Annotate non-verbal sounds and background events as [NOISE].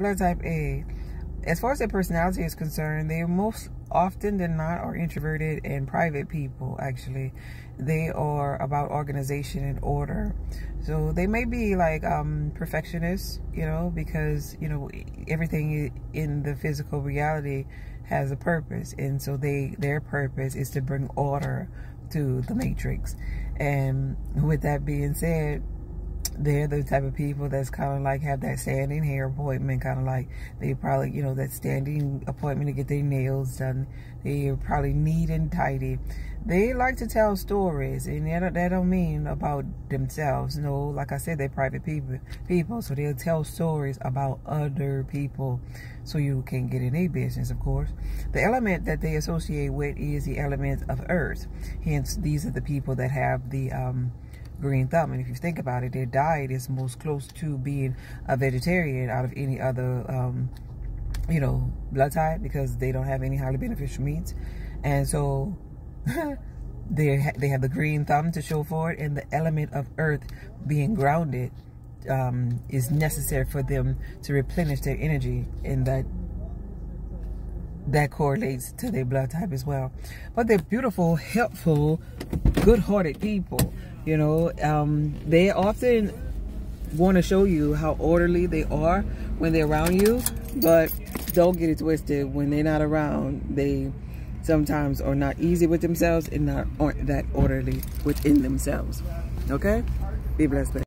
blood type A, as far as their personality is concerned, they most often than not are introverted and private people, actually. They are about organization and order. So they may be like um, perfectionists, you know, because, you know, everything in the physical reality has a purpose. And so they their purpose is to bring order to the matrix. And with that being said, they're the type of people that's kind of like have that standing hair appointment, kind of like they probably, you know, that standing appointment to get their nails done. They probably neat and tidy. They like to tell stories, and that, that don't mean about themselves. No, like I said, they're private people, people, so they'll tell stories about other people, so you can get in a business, of course. The element that they associate with is the element of earth. Hence, these are the people that have the um, green thumb. And if you think about it, their diet is most close to being a vegetarian out of any other, um, you know, blood type because they don't have any highly beneficial meats. And so [LAUGHS] they, they have the green thumb to show for it and the element of earth being grounded um, is necessary for them to replenish their energy in that that correlates to their blood type as well. But they're beautiful, helpful, good-hearted people. You know, um, they often want to show you how orderly they are when they're around you, but don't get it twisted. When they're not around, they sometimes are not easy with themselves and not aren't that orderly within themselves. Okay? Be blessed.